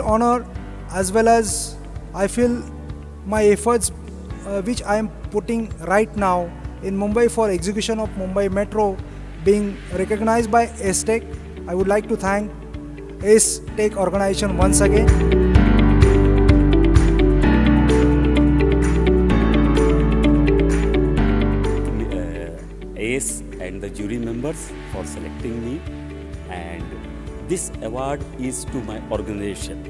honor as well as I feel my efforts uh, which I am putting right now in Mumbai for execution of Mumbai Metro being recognized by ACE-Tech. I would like to thank ACE-Tech organization once again. uh, and the jury members for selecting me and this award is to my organization.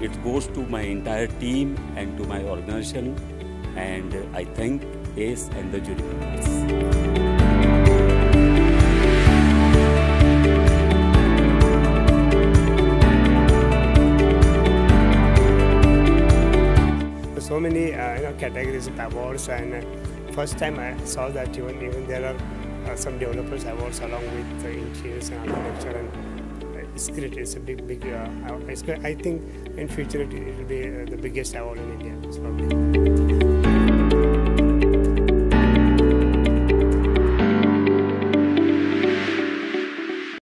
It goes to my entire team and to my organization. And i thank ace and the jury. Members so many uh, you know categories of awards and uh, first time I saw that even even there are uh, some developers awards along with uh, engineers and architecture and it's great it's a big big uh. It's. I think in future it, will be uh, the biggest award in India probably.